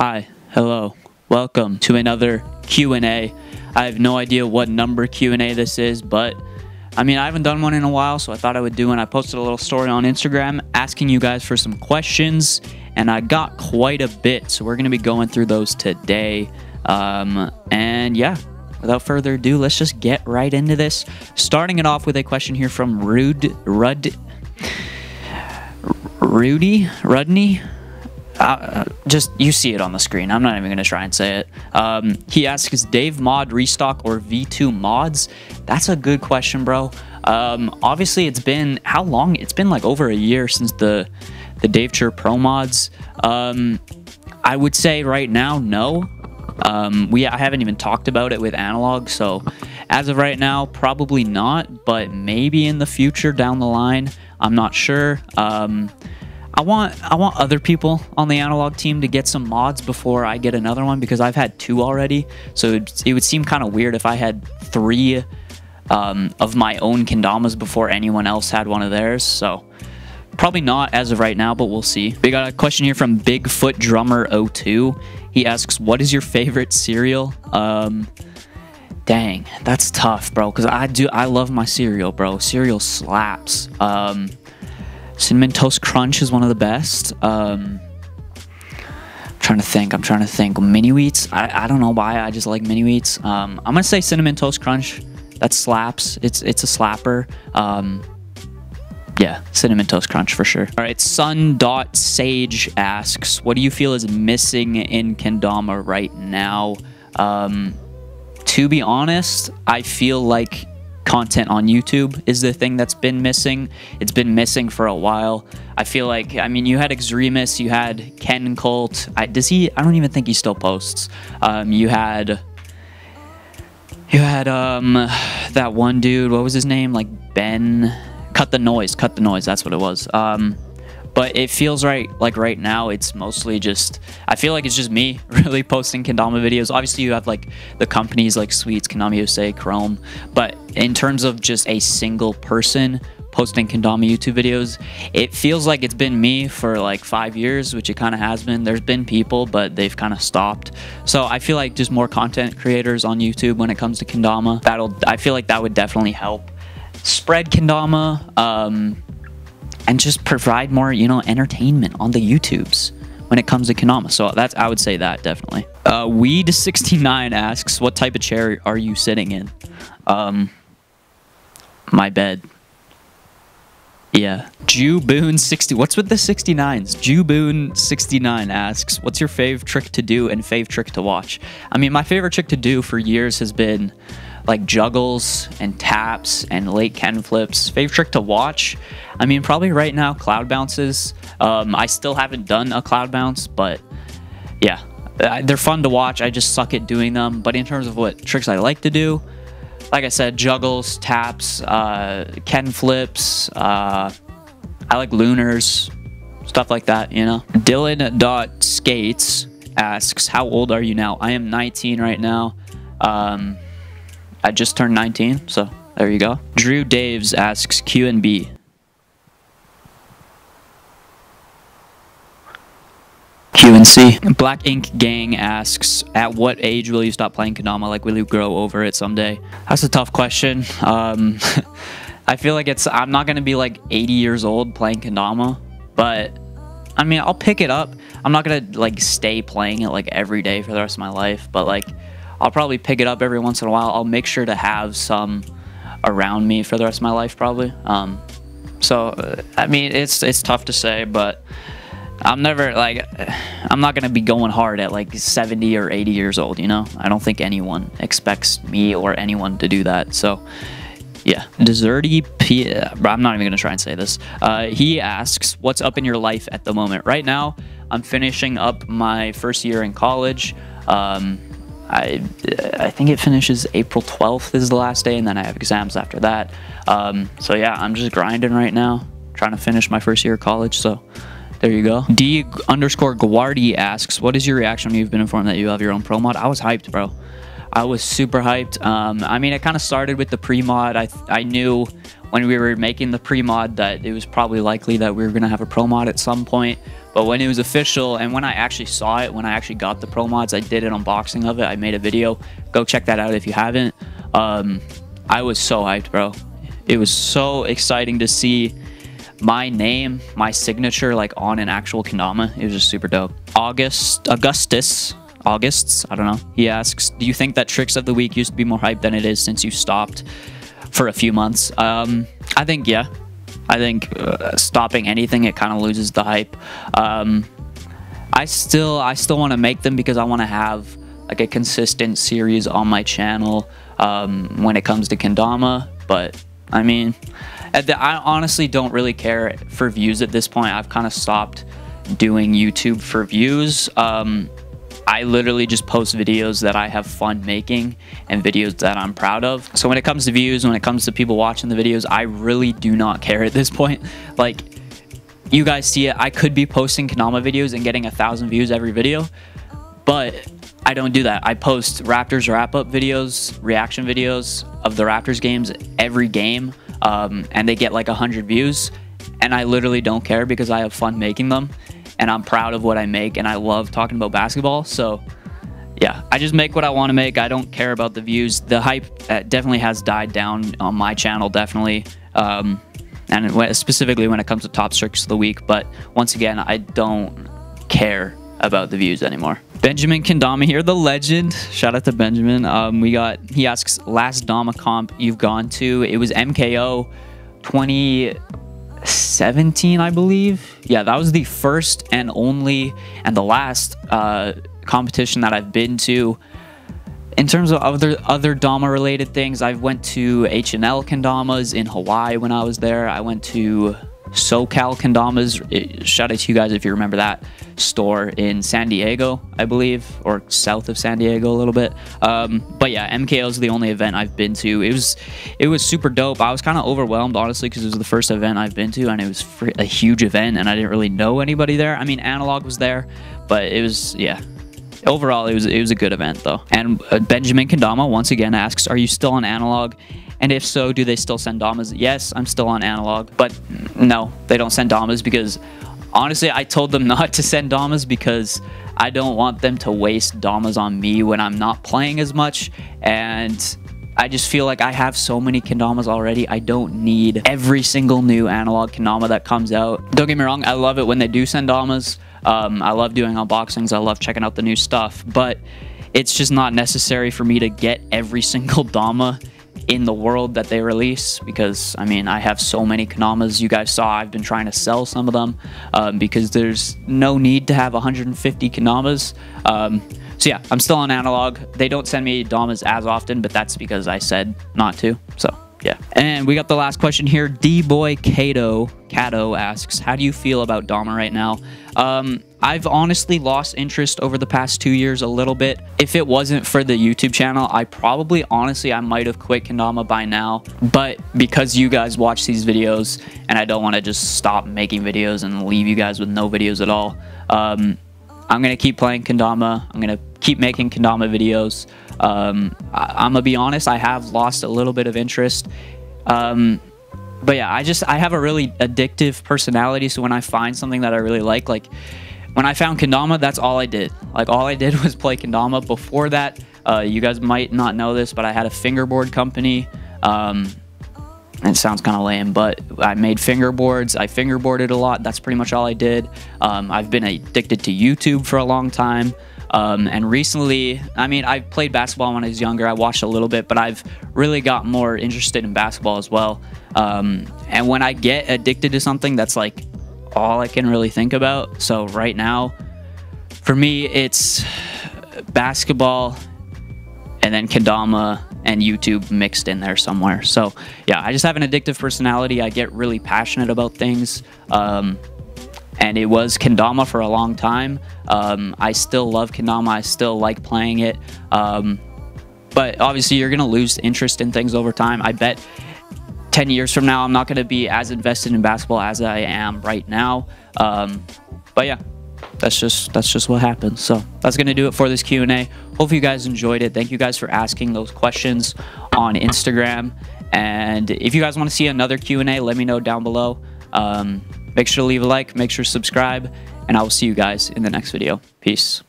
Hi, hello, welcome to another Q&A. I have no idea what number Q&A this is, but I mean, I haven't done one in a while, so I thought I would do one. I posted a little story on Instagram asking you guys for some questions, and I got quite a bit, so we're going to be going through those today. Um, and yeah, without further ado, let's just get right into this. Starting it off with a question here from Rude Rud Rudy Rudney. Uh, just you see it on the screen. I'm not even gonna try and say it. Um, he asks, "Is Dave Mod restock or V2 mods?" That's a good question, bro. Um, obviously, it's been how long? It's been like over a year since the the Dave Cher Pro mods. Um, I would say right now, no. Um, we I haven't even talked about it with analog, so as of right now, probably not. But maybe in the future down the line, I'm not sure. I want I want other people on the analog team to get some mods before I get another one because I've had two already. So it, it would seem kind of weird if I had three um, of my own kendamas before anyone else had one of theirs. So probably not as of right now, but we'll see. We got a question here from Bigfoot Drummer 02. He asks, "What is your favorite cereal?" Um, dang, that's tough, bro. Because I do I love my cereal, bro. Cereal slaps. Um, Cinnamon Toast Crunch is one of the best. Um, I'm trying to think. I'm trying to think. Mini wheats. I, I don't know why. I just like mini wheats. Um, I'm gonna say Cinnamon Toast Crunch. That slaps. It's it's a slapper. Um, yeah, cinnamon toast crunch for sure. All right, Sun Dot Sage asks, "What do you feel is missing in Kendama right now?" Um, to be honest, I feel like content on YouTube is the thing that's been missing. It's been missing for a while. I feel like, I mean, you had Extremis, you had Ken Colt. I, does he? I don't even think he still posts. Um, you had, you had um, that one dude. What was his name? Like Ben. Cut the noise. Cut the noise. That's what it was. Um, but it feels right like right now it's mostly just i feel like it's just me really posting kendama videos. Obviously you have like the companies like sweets kendama usa Krom but in terms of just a single person posting kendama youtube videos it feels like it's been me for like five years which it kind of has been. There's been people but they've kind of stopped. So i feel like just more content creators on youtube when it comes to kendama. That'll i feel like that would definitely help spread kendama um, and just provide more, you know, entertainment on the YouTubes when it comes to Kendama. So that's I would say that definitely. Uh, Weed69 asks, "What type of chair are you sitting in?" Um, my bed. Yeah. Juboon60. What's with the 69s? Juboon69 asks, What's your fave trick to do and fave trick to watch? I mean, my favorite trick to do for years has been like juggles and taps and late Ken flips. Favorite trick to watch? I mean, probably right now, cloud bounces. Um, I still haven't done a cloud bounce, but yeah, they're fun to watch. I just suck at doing them. But in terms of what tricks I like to do, like I said, juggles, taps, uh, Ken flips. Uh, I like lunars, stuff like that. You know. Dylan dot skates asks, "How old are you now?" I am 19 right now. Um, I just turned 19, so there you go. Drew Daves asks Q and B. Q and C. Black Ink Gang asks, at what age will you stop playing Kendama? Like, will you grow over it someday? That's a tough question. Um, I feel like it's, I'm not going to be like 80 years old playing Kendama, but I mean, I'll pick it up. I'm not going to like stay playing it like every day for the rest of my life, but like, I'll probably pick it up every once in a while. I'll make sure to have some around me for the rest of my life, probably. Um, so, uh, I mean, it's, it's tough to say, but I'm never like I'm not gonna be going hard at like 70 or 80 years old. You know, I don't think anyone expects me or anyone to do that. So. Yeah, Deserty P. I'm not even gonna try and say this. Uh, he asks, "What's up in your life at the moment?" Right now, I'm finishing up my first year in college. Um, I I think it finishes April 12th is the last day, and then I have exams after that. Um, so yeah, I'm just grinding right now, trying to finish my first year of college. So there you go. D underscore Guardi asks, what is your reaction when you've been informed that you have your own pro mod? I was hyped, bro. I was super hyped. Um, I mean, it kind of started with the pre-mod. I, I knew when we were making the pre-mod that it was probably likely that we were going to have a pro mod at some point. But when it was official and when I actually saw it, when I actually got the pro mods, I did an unboxing of it. I made a video. Go check that out if you haven't. Um, I was so hyped, bro. It was so exciting to see my name, my signature, like on an actual kendama. It was just super dope. August, Augustus, Augusts, I don't know. He asks, do you think that Tricks of the Week used to be more hype than it is since you stopped for a few months? Um, I think, yeah. I think uh, stopping anything, it kind of loses the hype. Um, I still, I still want to make them because I want to have like a consistent series on my channel um, when it comes to kendama. But I mean, I honestly don't really care for views at this point. I've kind of stopped doing YouTube for views. Um, I literally just post videos that I have fun making and videos that I'm proud of. So when it comes to views, when it comes to people watching the videos, I really do not care at this point. Like, you guys see it, I could be posting Kendama videos and getting a thousand views every video, but I don't do that. I post Raptors wrap up videos, reaction videos of the Raptors games every game, um, and they get like 100 views. And I literally don't care because I have fun making them and I'm proud of what I make and I love talking about basketball. So, yeah, I just make what I want to make. I don't care about the views. The hype uh, definitely has died down on my channel, definitely. Um, and specifically when it comes to top tricks of the week. But once again, I don't care about the views anymore. Benjamin Kendama here, the legend. Shout out to Benjamin. Um, we got, he asks, last Dama comp you've gone to. It was MKO 2017, I believe. Yeah, that was the first and only and the last uh, competition that I've been to. In terms of other other Dama related things, I went to H&L Kendamas in Hawaii when I was there. I went to SoCal Kendamas. Shout out to you guys if you remember that store in San Diego, I believe, or south of San Diego a little bit. Um, but yeah, MKO is the only event I've been to. It was it was super dope. I was kind of overwhelmed honestly because it was the first event I've been to, and it was a huge event, and I didn't really know anybody there. I mean, Analog was there, but it was yeah. Overall, it was it was a good event though. And uh, Benjamin Kendama once again asks, "Are you still on Analog?" And if so, do they still send Damas? Yes, I'm still on analog, but no, they don't send Damas because honestly, I told them not to send Damas because I don't want them to waste Damas on me when I'm not playing as much. And I just feel like I have so many Kendamas already. I don't need every single new analog Kendama that comes out. Don't get me wrong, I love it when they do send Damas. Um, I love doing unboxings. I love checking out the new stuff, but it's just not necessary for me to get every single Dama in the world that they release because I mean I have so many Kendamas you guys saw I've been trying to sell some of them um, because there's no need to have 150 Kendamas um, so yeah I'm still on analog they don't send me Damas as often but that's because I said not to so yeah. And we got the last question here. D Boy Kato Kato asks, "How do you feel about Dama right now?" Um, I've honestly lost interest over the past two years a little bit. If it wasn't for the YouTube channel, I probably honestly I might have quit Kendama by now. But because you guys watch these videos and I don't want to just stop making videos and leave you guys with no videos at all, um, I'm gonna keep playing Kendama. I'm gonna keep making Kendama videos. Um, I, am gonna be honest, I have lost a little bit of interest. Um, but yeah, I just I have a really addictive personality. So when I find something that I really like, like when I found Kendama, that's all I did. Like all I did was play Kendama. Before that, uh, you guys might not know this, but I had a fingerboard company. Um, it sounds kind of lame, but I made fingerboards. I fingerboarded a lot. That's pretty much all I did. Um, I've been addicted to YouTube for a long time. Um, and recently, I mean, I played basketball when I was younger. I watched a little bit, but I've really got more interested in basketball as well. Um, and when I get addicted to something, that's like all I can really think about. So right now, for me, it's basketball and then Kendama and YouTube mixed in there somewhere. So yeah, I just have an addictive personality. I get really passionate about things. Um, and it was Kendama for a long time. Um, I still love Kendama. I still like playing it. Um, but obviously, you're going to lose interest in things over time. I bet 10 years from now, I'm not going to be as invested in basketball as I am right now. Um, but yeah, that's just that's just what happens. So that's gonna do it for this Q and A. Hope you guys enjoyed it. Thank you guys for asking those questions on Instagram. And if you guys want to see another Q and A, let me know down below. Um, make sure to leave a like, make sure to subscribe, and I will see you guys in the next video. Peace.